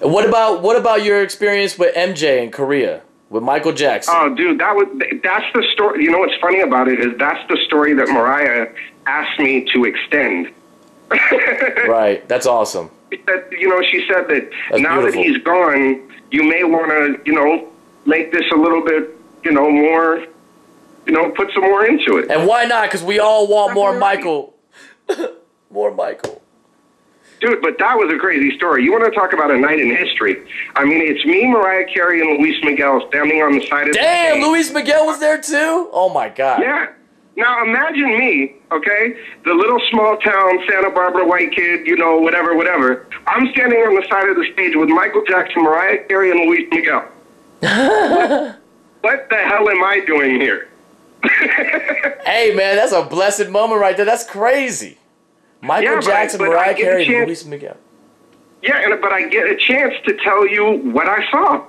What about what about your experience with MJ in Korea with Michael Jackson? Oh, dude, that was that's the story. You know what's funny about it is that's the story that Mariah asked me to extend. right, that's awesome. That you know, she said that That's now beautiful. that he's gone, you may want to, you know, make this a little bit, you know, more, you know, put some more into it. And why not? Because we all want more Michael. more Michael. Dude, but that was a crazy story. You want to talk about a night in history? I mean, it's me, Mariah Carey, and Luis Miguel standing on the side of the stage. Damn, stage. Luis Miguel was there too. Oh my god. Yeah. Now imagine me, okay, the little small town Santa Barbara white kid, you know, whatever, whatever. I'm standing on the side of the stage with Michael Jackson, Mariah Carey, and Luis Miguel. what, what the hell am I doing here? Hey man, that's a blessed moment right there. That's crazy. Michael Yeah, Jackson, but I Mariah Carey, chance- Luis Miguel. Yeah, and but I get a chance to tell you what I saw.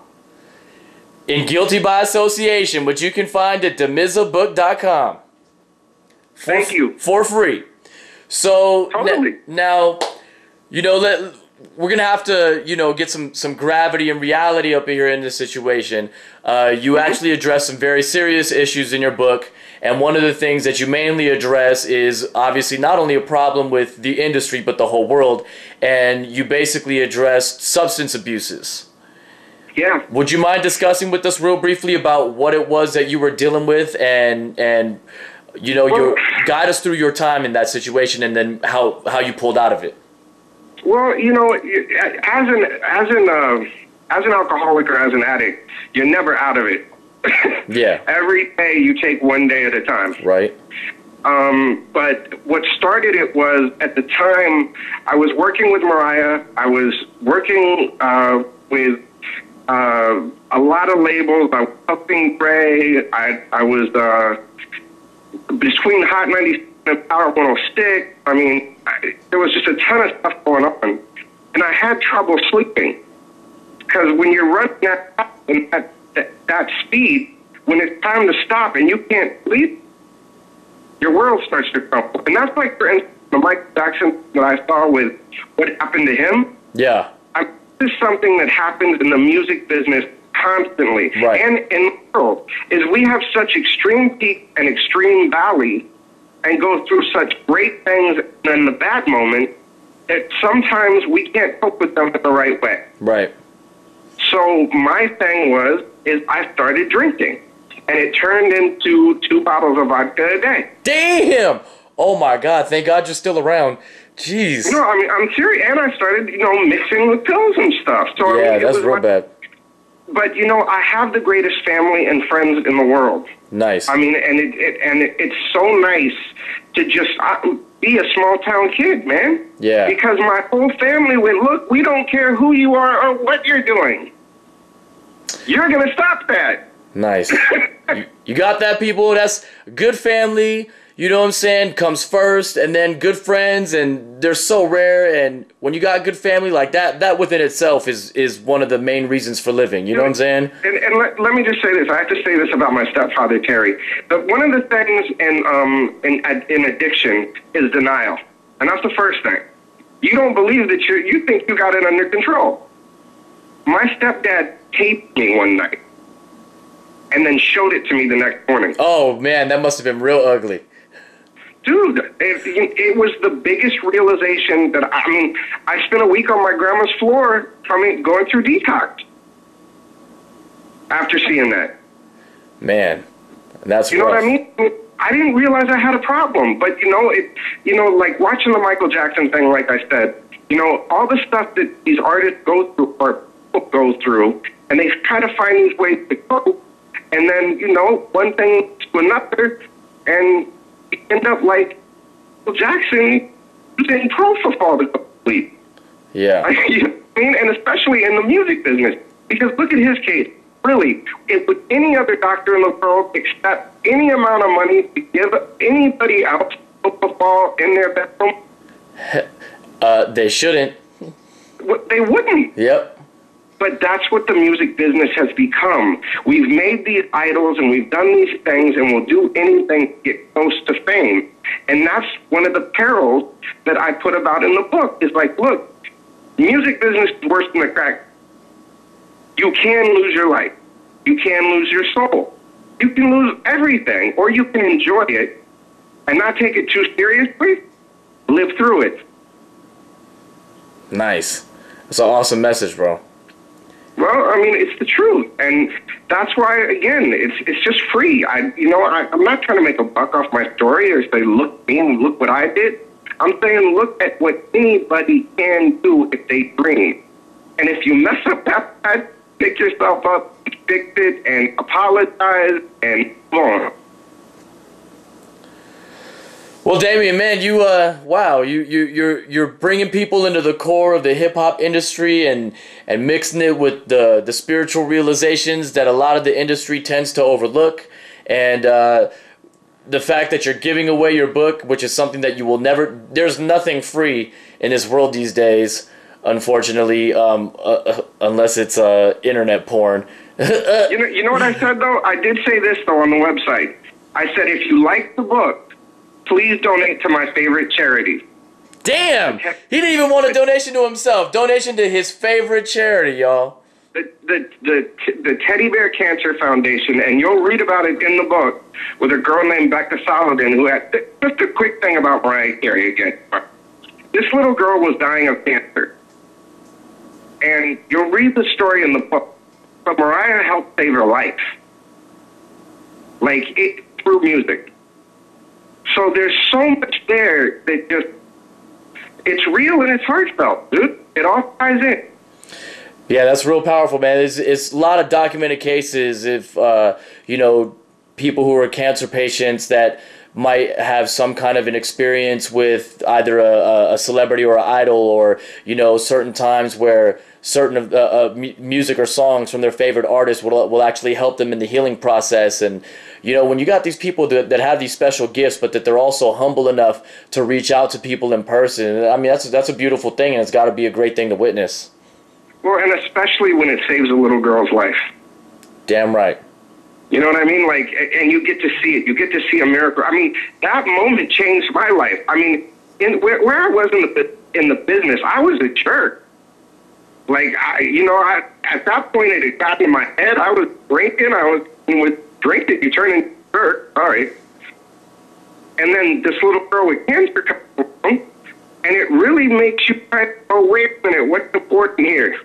In Guilty by Association, which you can find at damizzabook.com. For, Thank you. For free. So n- Totally. now, you know, let we're gonna have to, you know, get some some gravity and reality up here in this situation. Uh, you actually address some very serious issues in your book, and one of the things that you mainly address is obviously not only a problem with the industry but the whole world, and you basically address substance abuses. Yeah. Would you mind discussing with us real briefly about what it was that you were dealing with and and you know your guide us through your time in that situation and then how how you pulled out of it? Well, you know, as an as an uh, as an alcoholic or as an addict, you're never out of it. Yeah. Every day you take one day at a time. Right. Um, but what started it was at the time I was working with Mariah. I was working uh, with uh, a lot of labels. I was helping Gray. I I was uh, between Hot 90 and Power 106. I mean, I, there was just a ton of stuff going on, and I had trouble sleeping because when you're running at that, that that speed, when it's time to stop and you can't sleep, your world starts to crumble. And that's like, for instance, the Mike Jackson that I saw with what happened to him. Yeah. I, this is something that happens in the music business constantly. Right. And in the world, is we have such extreme peaks and extreme valleys and go through such great things and then the bad moments that sometimes we can't cope with them in the right way. Right. So my thing was, is I started drinking. And it turned into two bottles of vodka a day. Damn. Oh my god, thank God you're still around. Jeez. No, I mean I'm serious, and I started, you know, mixing with pills and stuff. So I mean, yeah, that's was real like- bad. But you know, I have the greatest family and friends in the world. Nice. I mean, and it, it and it, it's so nice to just uh, be a small town kid, man. Yeah. Because my whole family went, look, we don't care who you are or what you're doing. You're gonna stop that. Nice. you, you got that, people? That's good family. You know what I'm saying? Comes first, and then good friends, and they're so rare. And when you got a good family like that, that within itself is is one of the main reasons for living. You know what I'm saying? And, and let, let me just say this. I have to say this about my stepfather, Terry. But one of the things in, um, in, in addiction is denial. And that's the first thing. You don't believe that you you think you got it under control. My stepdad taped me one night and then showed it to me the next morning. Oh man, that must have been real ugly. Dude, it, it was the biggest realization that I mean, I spent a week on my grandma's floor coming going through detox after seeing that. Man, that's You know what I mean? I didn't realize I had a problem, but you know, it, you know, like watching the Michael Jackson thing, like I said, you know, all the stuff that these artists go through or go through, and they kind of find these ways to cope, and then you know, one thing to another, and end up like Michael Jackson using to go to sleep. Yeah. you know what I mean, and especially in the music business, because look at his case. Really, if with any other doctor in the world accept any amount of money to give anybody else propofol in their bedroom, Uh, they shouldn't. they wouldn't. Yep. But that's what the music business has become. We've made these idols and we've done these things and we'll do anything to get close to fame. And that's one of the perils that I put about in the book is like, look, music business is worse than the crack you can lose your life. You can lose your soul. You can lose everything, or you can enjoy it and not take it too seriously. Live through it. Nice. That's an awesome message, bro. Mean, it's the truth, and that's why, again, it's it's just free. I, you know, I, I'm not trying to make a buck off my story or say, look me and look what I did. I'm saying, look at what anybody can do if they dream, and if you mess up that pick yourself up, fix it, and apologize, and move on. Well, Damion, man, you uh, wow, you you you're you're bringing people into the core of the hip hop industry and and mixing it with the the spiritual realizations that a lot of the industry tends to overlook, and uh, the fact that you're giving away your book, which is something that you will never. There's nothing free in this world these days, unfortunately, um, uh, uh unless it's uh, internet porn. you know, you know what I said though. I did say this though on the website. I said if you like the book please donate to my favorite charity. Damn! He didn't even want a donation to himself. Donation to his favorite charity, y'all. The, the, the, the Teddy Bear Cancer Foundation, and you'll read about it in the book with a girl named Becca Saladin who had just a quick thing about Mariah Carey again. This little girl was dying of cancer. And you'll read the story in the book, but Mariah helped save her life. Like, it, through music. So there's so much there that just it's real and it's heartfelt, dude. It all ties in. Yeah, that's real powerful, man. It's, it's a lot of documented cases if uh, you know people who are cancer patients that might have some kind of an experience with either a, a celebrity or an idol or you know certain times where certain of uh, uh, music or songs from their favorite artist will, will actually help them in the healing process. And you know when you got these people that, that have these special gifts but that they're also humble enough to reach out to people in person i mean that's that's a beautiful thing and it's got to be a great thing to witness. Well and especially when it saves a little girl's life. Damn right you know what I mean? Like, and you get to see it. You get to see a miracle. I mean, that moment changed my life. I mean, in where, where I was in the in the business, I was a jerk. Like, I, you know, I at that point it had gotten in my head. I was drinking. I was with drinking. You turn into a jerk. All right. And then this little girl with cancer comes along, and it really makes you kind of go, wait a minute, what's important here?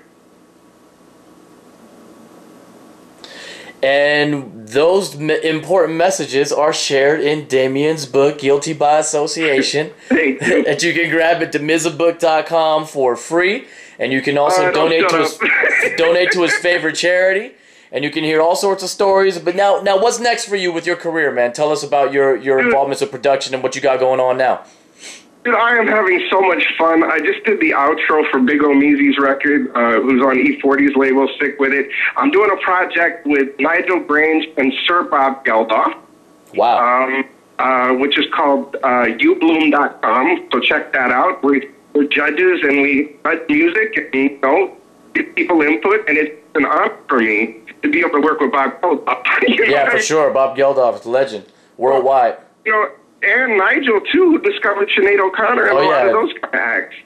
And those important messages are shared in Damion's book, Guilty by Association, that you can grab at damizzabook.com for free. And you can also donate to his, donate to his favorite charity. And you can hear all sorts of stories. But now, now, what's next for you with your career, man? Tell us about your, your involvements with production and what you got going on now. Dude, I am having so much fun. I just did the outro for Big Omeezy's record, uh, who's on E40's label, Sick Wid It. I'm doing a project with Nigel Grainge and Sir Bob Geldof. Wow. Um, uh, which is called uh, ubloom.com. So check that out. We're, we're judges and we judge music and, you know, give people input. And it's an honor for me to be able to work with Bob Geldof. yeah, for sure. Bob Geldof is a legend worldwide. You know, and Nigel too, who discovered Sinead O'Connor and oh, a lot of those acts.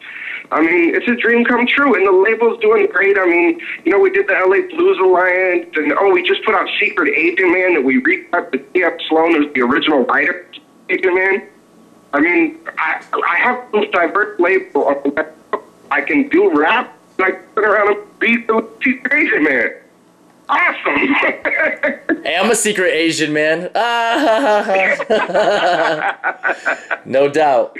I mean, it's a dream come true, and the label's doing great. I mean, you know, we did the LA Blues Alliance, and oh, we just put out Secret Agent Man that we recut with P.F. Sloan, who's the original writer, Agent Man. I mean, I I have this diverse label. I can do rap, I can sit around and beat the Secret Agent Man awesome. hey, I'm a secret Asian man. no doubt.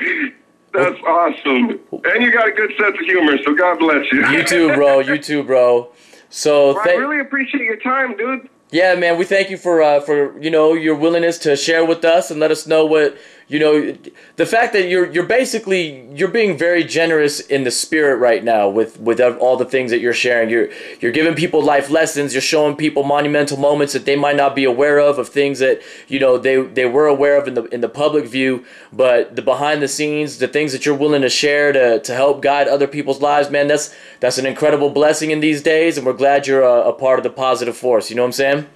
That's awesome. And you got a good sense of humor, so God bless you. you too, bro. You too, bro. So well, th- I really appreciate your time, dude. Yeah, man. We thank you for uh, for you know your willingness to share with us and let us know what you know the fact that you're you're basically you're being very generous in the spirit right now with with all the things that you're sharing. You're you're giving people life lessons. You're showing people monumental moments that they might not be aware of of things that you know they they were aware of in the in the public view. But the behind the scenes the things that you're willing to share to to help guide other people's lives man that's that's an incredible blessing in these days. And we're glad you're a, a part of the positive force. You know what I'm saying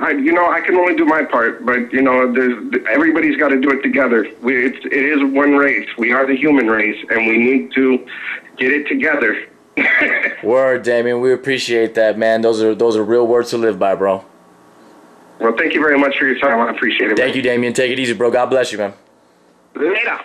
I, you know, I can only do my part, but you know, there's everybody's got to do it together. We, it's, it is one race. We are the human race, and we need to get it together. Word, Damion. We appreciate that, man. Those are those are real words to live by, bro. Well, thank you very much for your time. I appreciate it. Thank you, Damion. Take it easy, bro. God bless you, man. Later.